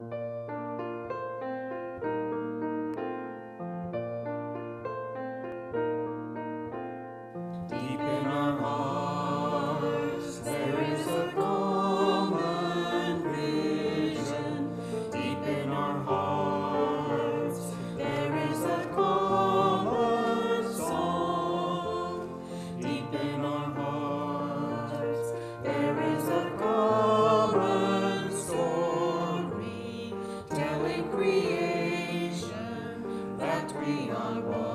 you I want.